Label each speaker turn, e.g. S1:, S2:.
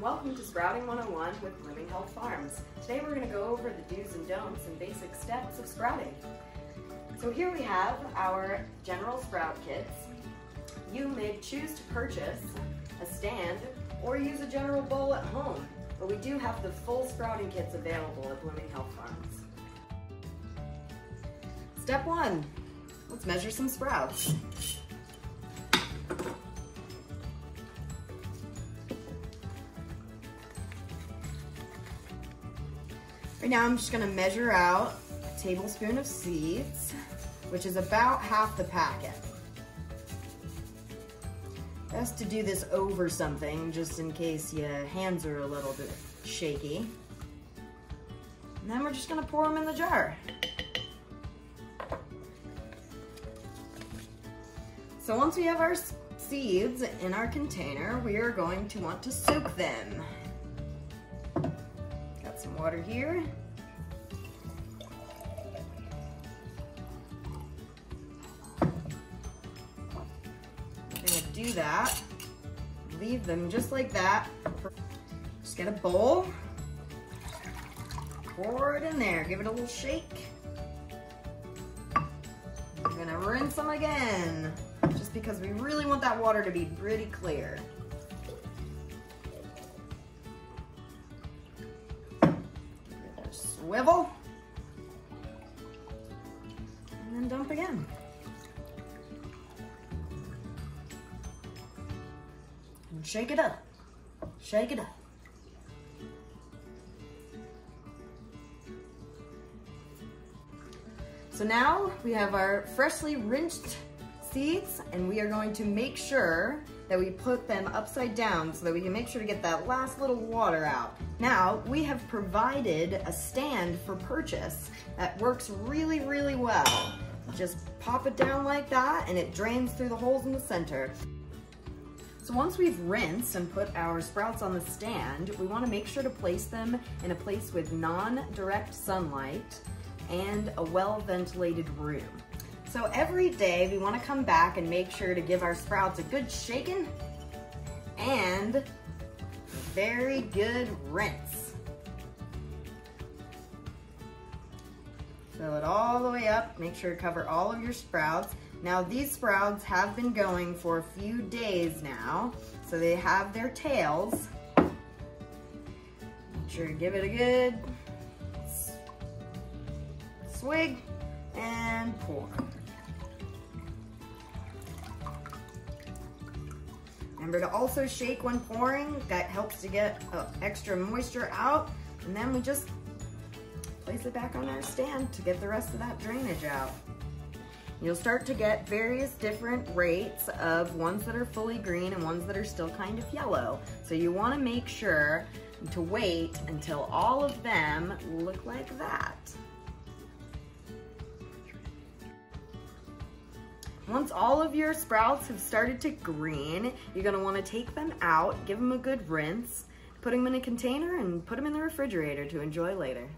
S1: welcome to Sprouting 101 with Blooming Health Farms. Today we're going to go over the do's and don'ts and basic steps of sprouting. So here we have our general sprout kits. You may choose to purchase a stand or use a general bowl at home, but we do have the full sprouting kits available at Blooming Health Farms. Step one, let's measure some sprouts. Right now I'm just gonna measure out a tablespoon of seeds, which is about half the packet. Best to do this over something, just in case your hands are a little bit shaky. And then we're just gonna pour them in the jar. So once we have our seeds in our container, we are going to want to soak them water here. Do that. Leave them just like that. Just get a bowl. Pour it in there. Give it a little shake. We're gonna rinse them again. Just because we really want that water to be pretty clear. Swivel, and then dump again. And shake it up, shake it up. So now we have our freshly rinsed seeds and we are going to make sure that we put them upside down so that we can make sure to get that last little water out. Now, we have provided a stand for purchase that works really, really well. Just pop it down like that and it drains through the holes in the center. So once we've rinsed and put our sprouts on the stand, we wanna make sure to place them in a place with non-direct sunlight and a well-ventilated room. So every day we wanna come back and make sure to give our sprouts a good shaking and very good rinse. Fill it all the way up, make sure to cover all of your sprouts. Now these sprouts have been going for a few days now, so they have their tails. Make sure to give it a good swig and pour. Remember to also shake when pouring. That helps to get uh, extra moisture out. And then we just place it back on our stand to get the rest of that drainage out. You'll start to get various different rates of ones that are fully green and ones that are still kind of yellow. So you wanna make sure to wait until all of them look like that. Once all of your sprouts have started to green, you're gonna wanna take them out, give them a good rinse, put them in a container and put them in the refrigerator to enjoy later.